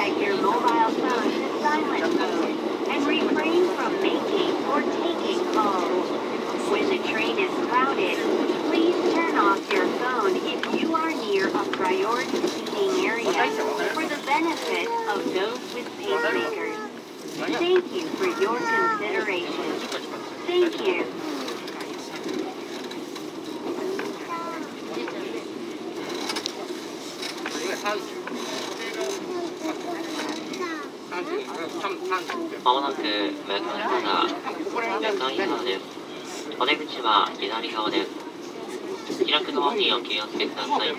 set your mobile phone to silent mode and refrain from making or taking calls. When the train is crowded, please turn off your phone if you are near a priority seating area for the benefit of those with pacemakers. Thank you for your consideration. Thank you. まもなく向かいから向かい側です。お出口は左側です。開くドアにお気をつけください。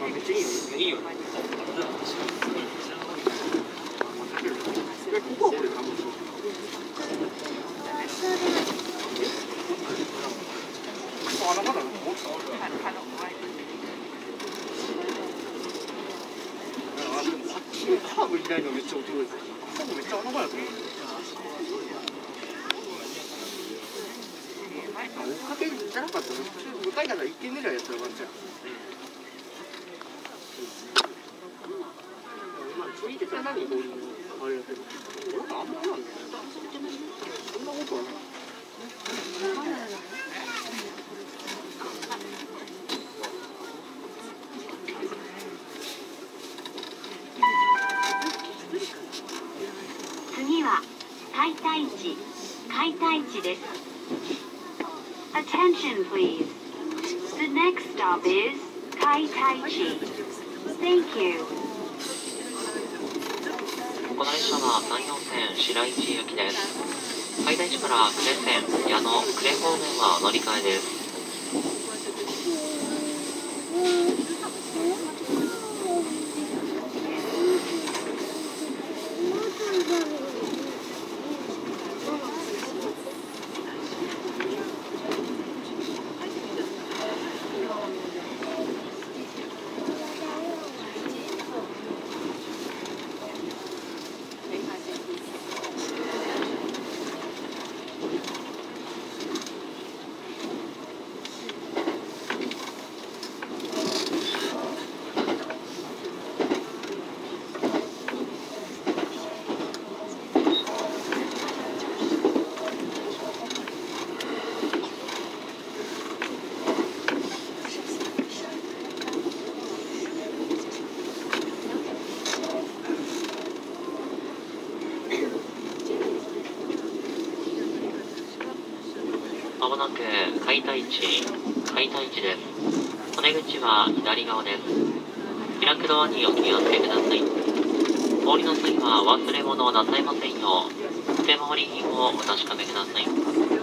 カーブいないのめっちゃ驚いた。っちゃ穴場やと思う。追っかけじゃなかったの向かいから一軒狙いやったらワンちゃん。まあ、ついてから何あれやけど。なんかあんまなんだよ。解体地解体地です Attention please The next stop is 解体地 Thank you この列車は山陽線白市行きです。海台地から呉線矢野呉方面は乗り換えです。まもなく解体地解体地です。お出口は左側です。開くドアにお気をつけください。お降りの際は忘れ物をなさいませんよう、手回り品をお確かめください。